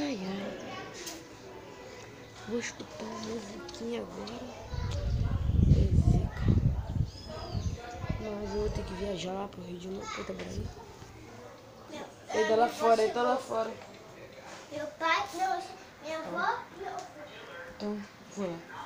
Ai, ai. Vou escutar a musiquinha agora. É zica. Mas eu vou ter que viajar lá pro Rio de Janeiro, Puta Brasil. Ele tá lá fora, ele tá lá fora. Meu pai, meu, minha avó, meu Então, vou lá.